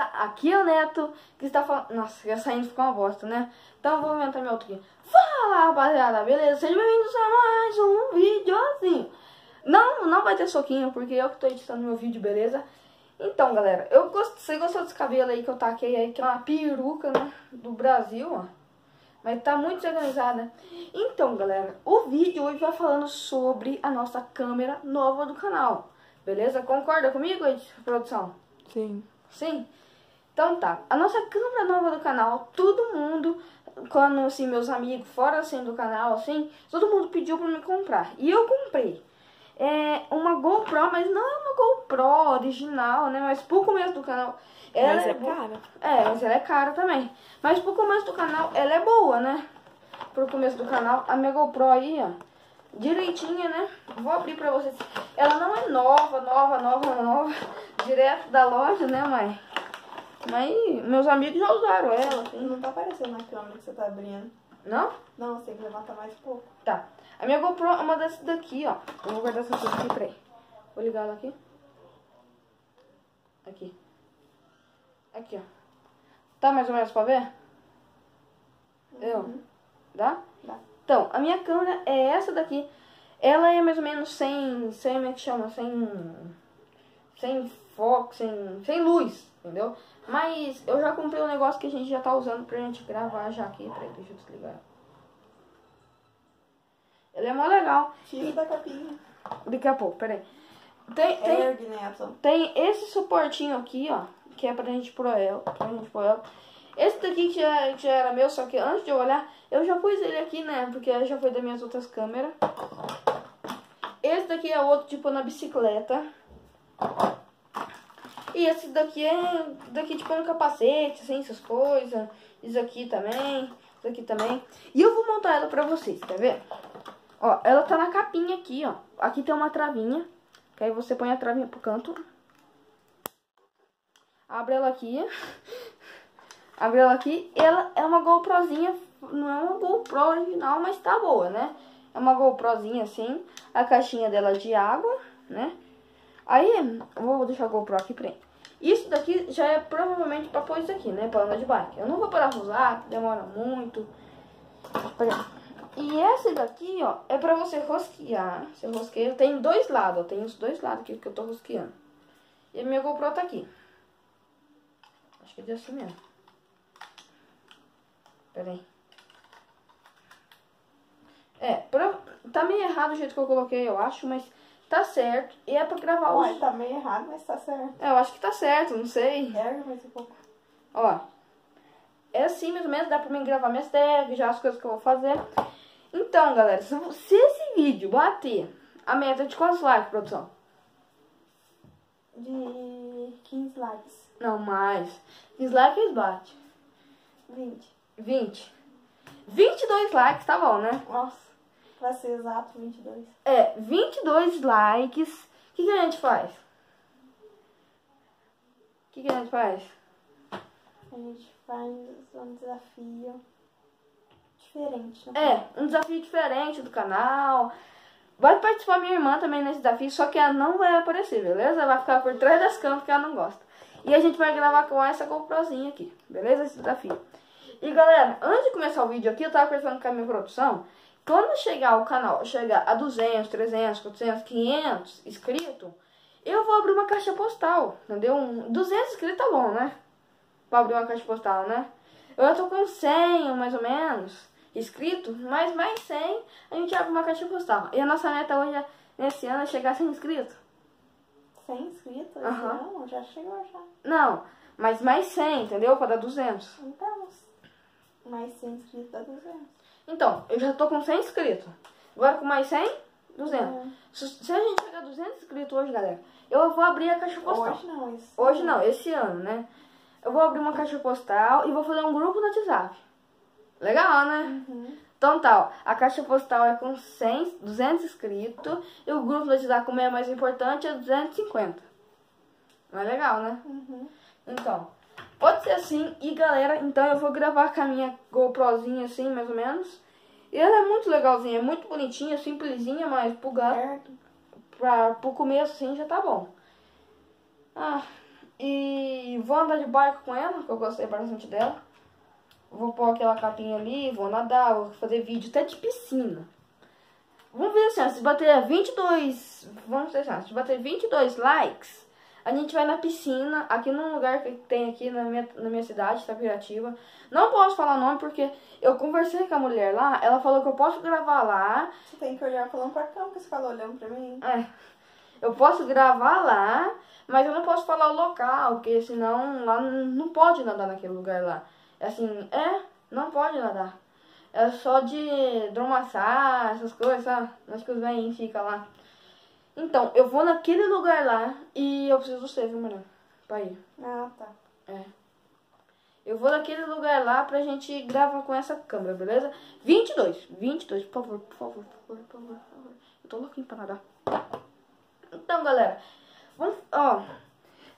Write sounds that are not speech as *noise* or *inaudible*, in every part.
beleza? Aqui é o Neto que está falando. Nossa, já saindo ficou uma bosta, né? Então eu vou inventar meu outro aqui. Fala rapaziada, beleza? Sejam bem-vindos a mais um videozinho. Não, não vai ter soquinho, porque eu que tô editando meu vídeo, beleza? Então, galera, eu gost... você gostou desse cabelo aí que eu taquei aí, que é uma peruca, né? Do Brasil, ó. Mas tá muito desorganizada. Então, galera, o vídeo hoje vai falando sobre a nossa câmera nova do canal. Beleza? Concorda comigo, produção? Sim. Sim? Então tá. A nossa câmera nova do canal, todo mundo, quando assim, meus amigos, fora assim do canal, assim, todo mundo pediu pra me comprar. E eu comprei. É uma GoPro, mas não é uma GoPro original, né? Mas pro começo do canal. Ela mas é, é cara. É, mas ela é cara também. Mas pro começo do canal, ela é boa, né? Pro começo do canal, a minha GoPro aí, ó. Direitinha, né? Vou abrir pra vocês. Ela não é nova, nova, nova, nova. Direto da loja, né, mãe? Mas meus amigos já usaram ela. Assim. Não tá aparecendo na câmera que você tá abrindo. Não? Não, você tem que levantar mais um pouco. Tá. A minha GoPro é uma dessas daqui, ó. Eu vou guardar essa coisa aqui, peraí. Vou ligar ela aqui. Aqui. Aqui, ó. Tá mais ou menos pra ver? Uhum. Eu? Dá? Dá. Então, a minha câmera é essa daqui. Ela é mais ou menos sem, sem como é que chama? Sem, sem foco, sem, sem luz, entendeu? Mas eu já comprei um negócio que a gente já tá usando pra gente gravar já aqui. Peraí, deixa eu desligar. Ele é mó legal. Tira da capinha. Daqui a pouco, peraí. Tem, tem, Ergue, Neto. tem esse suportinho aqui, ó. Que é pra gente pôr ela. Pra gente pôr ela. Esse daqui que já, já era meu, só que antes de eu olhar, eu já pus ele aqui, né? Porque já foi das minhas outras câmeras. Esse daqui é outro, tipo, na bicicleta. E esse daqui é daqui tipo um capacete, assim, essas coisas. Isso aqui também, isso aqui também. E eu vou montar ela pra vocês, quer ver? Ó, ela tá na capinha aqui, ó. Aqui tem uma travinha. Que aí você põe a travinha pro canto. Abre ela aqui. *laughs* Abre ela aqui. Ela é uma GoProzinha. Não é uma GoPro original, mas tá boa, né? É uma GoProzinha assim. A caixinha dela de água, né? Aí, vou deixar a GoPro aqui pra. Isso daqui já é provavelmente pra pôr isso aqui, né? Pra andar de bike. Eu não vou parar pra usar, demora muito. E esse daqui, ó, é pra você rosquear. Você rosqueia, tem dois lados, ó. Tem os dois lados aqui que eu tô rosqueando. E a minha GoPro tá aqui. Acho que é assim mesmo. Pera aí. É, pra, tá meio errado o jeito que eu coloquei, eu acho, mas tá certo. E é pra gravar hoje. tá meio errado, mas tá certo. É, eu acho que tá certo, não sei. Erga mais um pouco. Ó. É assim, mais ou menos, dá pra mim gravar minhas tags, já as coisas que eu vou fazer. Então, galera, se, se esse vídeo bater a meta de quantos likes, produção? De 15 likes. Não, mais. 15 likes bate. 20. 20. 22 likes, tá bom, né? Nossa, pra ser exato, 22. É, 22 likes. O que, que a gente faz? O que, que a gente faz? A gente faz um desafio diferente. Né? É, um desafio diferente do canal. Vai participar minha irmã também nesse desafio, só que ela não vai aparecer, beleza? Vai ficar por trás das câmeras que ela não gosta. E a gente vai gravar com essa GoProzinha aqui, beleza? Esse desafio. E galera, antes de começar o vídeo aqui, eu tava conversando com a minha produção. Quando chegar o canal, chegar a 200, 300, 400, 500 inscritos, eu vou abrir uma caixa postal, entendeu? Um, 200 inscritos tá bom, né? Pra abrir uma caixa postal, né? Eu tô com 100, mais ou menos inscritos, mas mais 100 a gente abre uma caixa postal. E a nossa meta hoje, nesse ano, é chegar a 100 inscritos. 100 inscritos? Uhum. Não, já chegou já. Não, mas mais 100, entendeu? Pra dar 200. Então, mais 100 inscritos dá 200. Então, eu já tô com 100 inscritos. Agora com mais 100, 200. Uhum. Se, se, a gente chegar a 200 inscritos hoje, galera, eu vou abrir a caixa postal. Hoje não, esse Hoje não, esse ano, né? Eu vou abrir uma caixa postal e vou fazer um grupo no WhatsApp. Legal, né? Uhum. Então tal, tá, a caixa postal é com 100, 200 inscritos e o grupo do WhatsApp, como é mais importante, é 250. Não é legal, né? Uhum. Então, pode ser assim. E galera, então eu vou gravar com a minha GoProzinha assim, mais ou menos. E ela é muito legalzinha, é muito bonitinha, simplesinha, mas pro gato, pra, pro começo assim já tá bom. Ah, E vou andar de bike com ela, que eu gostei bastante dela. Vou pôr aquela capinha ali, vou nadar, vou fazer vídeo até de piscina. Vamos ver assim, ó, se bater 22, vamos ver assim, se bater 22 likes, a gente vai na piscina, aqui num lugar que tem aqui na minha, na minha cidade, Itapirativa. Não posso falar o nome porque eu conversei com a mulher lá, ela falou que eu posso gravar lá. Você tem que olhar pelo portão que você falou olhando pra mim. É, eu posso gravar lá, mas eu não posso falar o local, porque senão lá não, pode nadar naquele lugar lá. Assim, é, não pode nadar. É só de hidromassar, essas coisas, sabe? Acho que os velhinhos ficam lá. Então, eu vou naquele lugar lá e eu preciso você, viu, mano? Pra ir. Ah, tá. É. Eu vou naquele lugar lá pra gente gravar com essa câmera, beleza? 22, 22, por favor, por favor, por favor, por favor. Eu tô louquinho pra nadar. Então, galera, vamos, ó,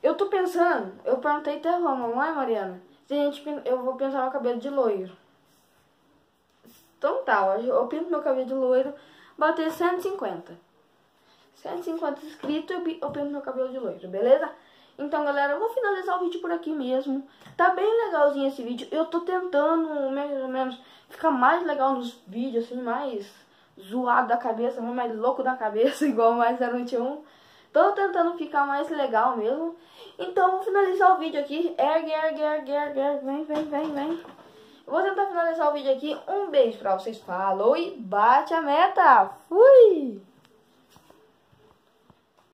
eu tô pensando, eu perguntei até a mamãe, Mariana, se a gente, eu vou pintar meu cabelo de loiro. Então tá, ó, eu pinto meu cabelo de loiro, bater 150. 150 inscritos, eu, pinto meu cabelo de loiro, beleza? Então, galera, eu vou finalizar o vídeo por aqui mesmo. Tá bem legalzinho esse vídeo. Eu tô tentando, mais ou menos, ficar mais legal nos vídeos, assim, mais zoado da cabeça, mais louco da cabeça, *laughs* igual mais 021. Tô tentando ficar mais legal mesmo. Então, vou finalizar o vídeo aqui. Ergue, ergue, ergue, ergue, ergue. Vem, vem, vem, vem. Vou tentar finalizar o vídeo aqui. Um beijo pra vocês. Falou e bate a meta. Fui!